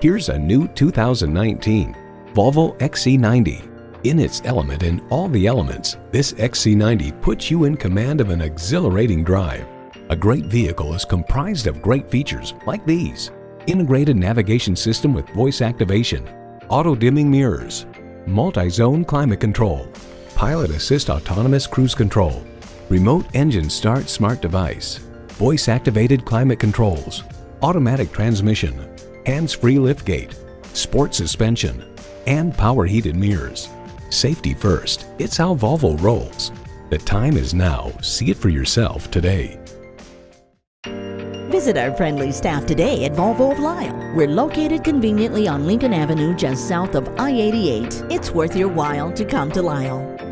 Here's a new 2019 Volvo XC90. In its element in all the elements, this XC90 puts you in command of an exhilarating drive. A great vehicle is comprised of great features like these. Integrated navigation system with voice activation, auto-dimming mirrors, multi-zone climate control, pilot assist autonomous cruise control, remote engine start smart device, voice activated climate controls, automatic transmission, hands-free liftgate, sport suspension, and power heated mirrors. Safety first, it's how Volvo rolls. The time is now. See it for yourself today. Visit our friendly staff today at Volvo of Lisle. We're located conveniently on Lincoln Avenue just south of I 88. It's worth your while to come to Lisle.